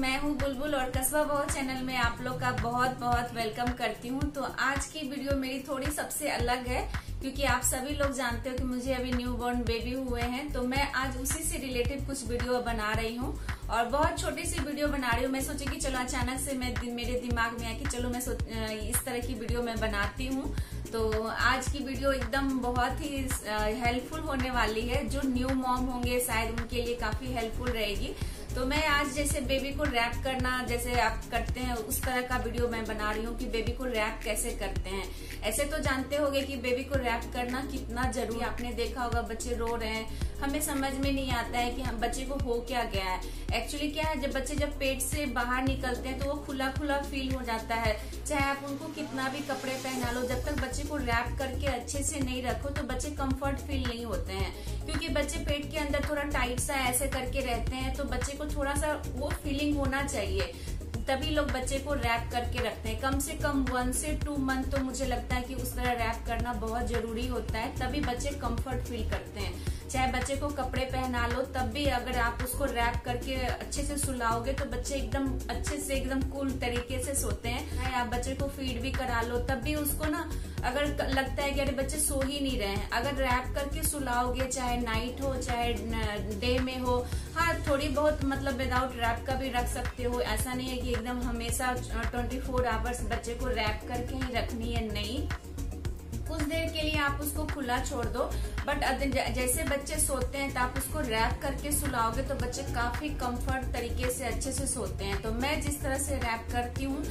मैं हूँ बुलबुल और कस्बा चैनल में आप लोग का बहुत बहुत वेलकम करती हूँ। तो आज की वीडियो मेरी थोड़ी सबसे अलग है, क्योंकि आप सभी लोग जानते हो कि मुझे अभी न्यू बॉर्न बेबी हुए हैं तो मैं आज उसी से रिलेटेड कुछ वीडियो बना रही हूँ। और बहुत छोटी सी वीडियो बना रही हूँ। मैं सोची कि चलो अचानक से मैं मेरे दिमाग में आया कि चलो मैं इस तरह की वीडियो मैं बनाती हूँ। तो आज की वीडियो एकदम बहुत ही हेल्पफुल होने वाली है। जो न्यू मॉम होंगे, शायद उनके लिए काफ़ी हेल्पफुल रहेगी। तो मैं आज जैसे बेबी को रैप करना, जैसे आप करते हैं, उस तरह का वीडियो मैं बना रही हूँ कि बेबी को रैप कैसे करते हैं। ऐसे तो जानते होंगे कि बेबी को रैप करना कितना ज़रूरी आपने देखा होगा, बच्चे रो रहे हैं। हमें समझ में नहीं आता है कि हम, बच्चे को हो क्या गया है। एक्चुअली क्या है, जब बच्चे जब पेट से बाहर निकलते हैं तो वो खुला खुला फील हो जाता है। चाहे आप उनको कितना भी कपड़े पहना लो, जब तक बच्चे को रैप करके अच्छे से नहीं रखो तो बच्चे कंफर्ट फील नहीं होते हैं। क्योंकि बच्चे पेट के अंदर थोड़ा टाइट सा ऐसे करके रहते हैं तो बच्चे को थोड़ा सा वो फीलिंग होना चाहिए। तभी लोग बच्चे को रैप करके रखते हैं। कम से कम वन से टू मंथ तो मुझे लगता है कि उस तरह रैप करना बहुत ज़रूरी होता है। तभी बच्चे कंफर्ट फील करते हैं। चाहे बच्चे को कपड़े पहना लो, तब भी अगर आप उसको रैप करके अच्छे से सुलाओगे तो बच्चे एकदम अच्छे से, एकदम कूल तरीके से सोते हैं। आप बच्चे को फ़ीड भी करा लो, तब भी उसको ना, अगर लगता है कि अरे बच्चे सो ही नहीं रहे हैं, अगर रैप करके सुलाओगे, चाहे नाइट हो, चाहे डे में हो हाँ थोड़ी बहुत मतलब विदाउट रैप का भी रख सकते हो। ऐसा नहीं है कि एकदम हमेशा ट्वेंटी फोर आवर्स बच्चे को रैप करके ही रखनी है, नहीं। कुछ देर के लिए आप उसको खुला छोड़ दो। बट जैसे बच्चे सोते हैं तो आप उसको रैप करके सुलाओगे तो बच्चे काफ़ी कंफर्ट तरीके से अच्छे से सोते हैं। तो मैं जिस तरह से रैप करती हूँ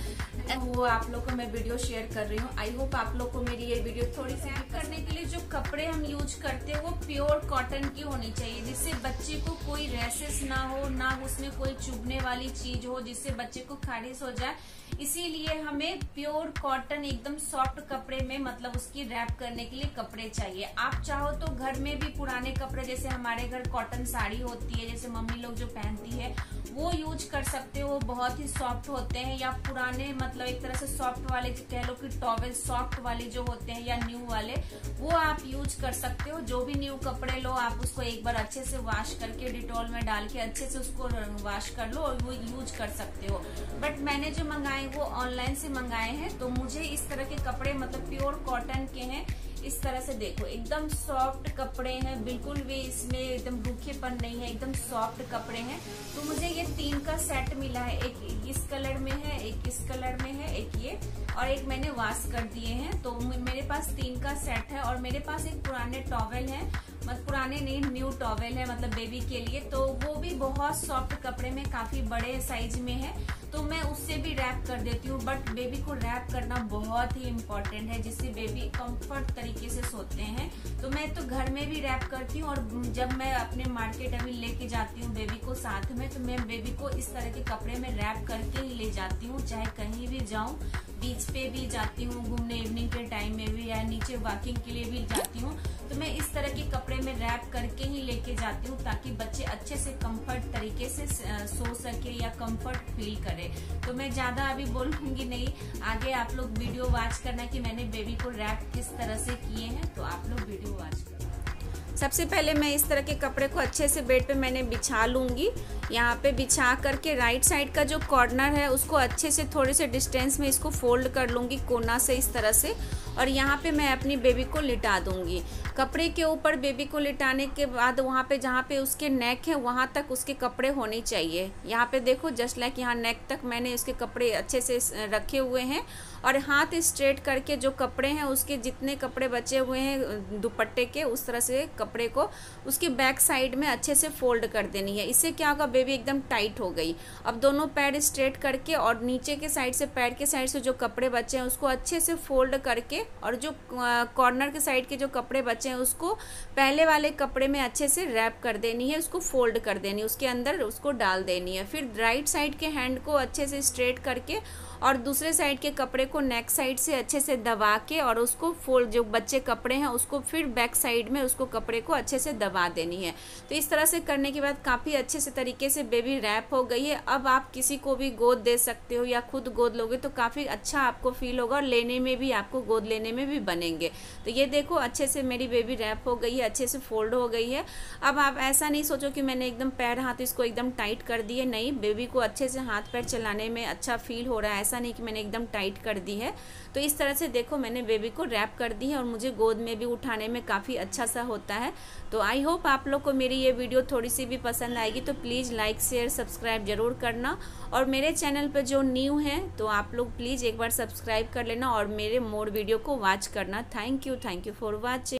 वो आप लोग को मैं वीडियो शेयर कर रही हूँ। आई होप आप लोग को मेरी ये वीडियो थोड़ी सी करने के लिए जो कपड़े हम यूज़ करते हैं, वो प्योर कॉटन की होनी चाहिए, जिससे बच्चे को कोई रेसेस ना हो, ना उसमें कोई चुभने वाली चीज़ हो, जिससे बच्चे को खारिश हो जाए। इसीलिए हमें प्योर कॉटन एकदम सॉफ्ट कपड़े में मतलब उसकी रैप करने के लिए कपड़े चाहिए। आप चाहो तो घर में भी पुराने कपड़े, जैसे हमारे घर कॉटन साड़ी होती है, जैसे मम्मी लोग जो पहनती है वो यूज़ कर सकते हो, बहुत ही सॉफ्ट होते हैं या पुराने मतलब एक तरह से सॉफ्ट वाले कह लो कि टॉवेल सॉफ्ट वाले जो होते हैं या न्यू वाले, वो आप यूज़ कर सकते हो। जो भी न्यू कपड़े लो, आप उसको एक बार अच्छे से वॉश करके डिटॉल में डाल के अच्छे से उसको वॉश कर लो और वो यूज़ कर सकते हो। बट मैंने जो मंगाए, वो ऑनलाइन से मंगाए हैं तो मुझे इस तरह के कपड़े मतलब प्योर कॉटन के हैं इस तरह से देखो, एकदम सॉफ्ट कपड़े हैं, बिल्कुल भी इसमें एकदम रूखेपन नहीं है, एकदम सॉफ्ट कपड़े हैं। तो मुझे ये तीन का सेट मिला है, एक इस कलर में है, एक इस कलर में है, एक ये। और एक मैंने वॉश कर दिए हैं। तो मेरे पास तीन का सेट है और मेरे पास एक पुराने टॉवेल है। मतलब पुराने नहीं, न्यू टॉवेल है मतलब बेबी के लिए। तो वो भी बहुत सॉफ्ट कपड़े में काफ़ी बड़े साइज़ में है। तो मैं उससे भी रैप कर देती हूँ, बट बेबी को रैप करना बहुत ही इम्पोर्टेंट है, जिससे बेबी कंफर्ट तरीके से सोते हैं। तो मैं तो घर में भी रैप करती हूँ और जब मैं अपने मार्केट अभी लेके जाती हूँ बेबी को साथ में तो मैं बेबी को इस तरह के कपड़े में रैप करके ले जाती हूँ, चाहे कहीं भी जाऊँ बीच पे भी जाती हूँ, घूमने इवनिंग के टाइम में भी या नीचे वॉकिंग के लिए भी जाती हूँ तो मैं इस तरह के कपड़े में रैप करके ही लेके जाती हूँ, ताकि बच्चे अच्छे से कंफर्ट तरीके से सो सके या कंफर्ट फील करे। तो मैं ज़्यादा अभी बोलूँगी नहीं, आगे आप लोग वीडियो वॉच करना कि मैंने बेबी को रैप किस तरह से किए हैं तो आप लोग वीडियो वॉच सबसे पहले मैं इस तरह के कपड़े को अच्छे से बेड पे मैंने बिछा लूँगी यहाँ पे बिछा करके राइट साइड का जो कॉर्नर है, उसको अच्छे से, थोड़े से डिस्टेंस में इसको फोल्ड कर लूँगी कोना से, इस तरह से। और यहाँ पे मैं अपनी बेबी को लिटा दूँगी। कपड़े के ऊपर बेबी को लिटाने के बाद वहाँ पे जहाँ पे उसके नेक है, वहाँ तक उसके कपड़े होने चाहिए। यहाँ पे देखो जस्ट लाइक यहाँ नेक तक मैंने उसके कपड़े अच्छे से रखे हुए हैं। और हाथ स्ट्रेट करके जो कपड़े हैं, उसके जितने कपड़े बचे हुए हैं दुपट्टे के, उस तरह से कपड़े को उसके बैक साइड में अच्छे से फोल्ड कर देनी है। इससे क्या होगा बेबी एकदम टाइट हो गई। अब दोनों पैर स्ट्रेट करके और नीचे के साइड से, पैर के साइड से जो कपड़े बचे हैं, उसको अच्छे से फोल्ड करके और जो कॉर्नर के साइड के जो कपड़े बचे हैं, उसको पहले वाले कपड़े में अच्छे से रैप कर देनी है, उसको फोल्ड कर देनी है, उसके अंदर उसको डाल देनी है। फिर राइट साइड के हैंड को अच्छे से स्ट्रेट करके और दूसरे साइड के कपड़े को नेक साइड से अच्छे से दबा के और उसको फोल्ड जो बच्चे कपड़े हैं, उसको फिर बैक साइड में उसको कपड़े को अच्छे से दबा देनी है। तो इस तरह से करने के बाद काफ़ी अच्छे से से बेबी रैप हो गई है। अब आप किसी को भी गोद दे सकते हो या खुद गोद लोगे तो काफ़ी अच्छा आपको फील होगा और लेने में भी, आपको गोद लेने में भी बनेंगे। तो ये देखो, अच्छे से मेरी बेबी रैप हो गई है, अच्छे से फोल्ड हो गई है। अब आप ऐसा नहीं सोचो कि मैंने एकदम पैर हाथ इसको एकदम टाइट कर दिए। नहीं बेबी को अच्छे से हाथ पैर चलाने में अच्छा फील हो रहा है। ऐसा नहीं कि मैंने एकदम टाइट कर दी है। तो इस तरह से देखो, मैंने बेबी को रैप कर दी है और मुझे गोद में भी उठाने में काफ़ी अच्छा सा होता है। तो आई होप आप लोग को मेरी ये वीडियो थोड़ी सी भी पसंद आएगी। तो प्लीज़ लाइक, शेयर, सब्सक्राइब ज़रूर करना। और मेरे चैनल पर जो न्यू है तो आप लोग प्लीज़ एक बार सब्सक्राइब कर लेना और मेरे मोर वीडियो को वॉच करना। Thank you thank you for watching.